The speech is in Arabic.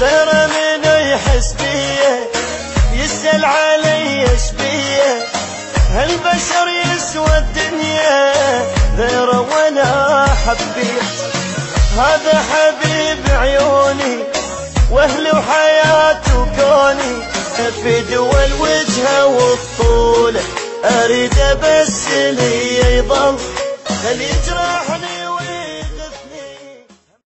غير من يحس بيه يسأل علي إيش بيه هالبشر يسوى الدنيا غير ولا حبيت هذا حبيب عيوني واهلي وحياتي وكوني. في دول وجهه والطول اريده بس لي يضل خلي يجرحني